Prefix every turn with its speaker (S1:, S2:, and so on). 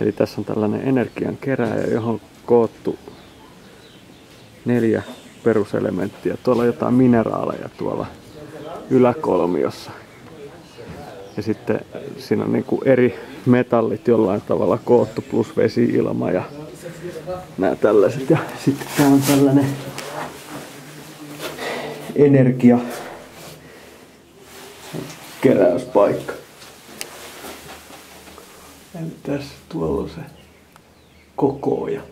S1: Eli tässä on tällainen energian kerääjä, johon on koottu neljä peruselementtiä. Tuolla on jotain mineraaleja tuolla yläkolmiossa. Ja sitten siinä on niin kuin eri metallit jollain tavalla koottu plus vesi, ilma ja nämä tällaiset. Ja sitten tää on tällainen energia keräyspaikka. Tässä tuolla on se kokooja.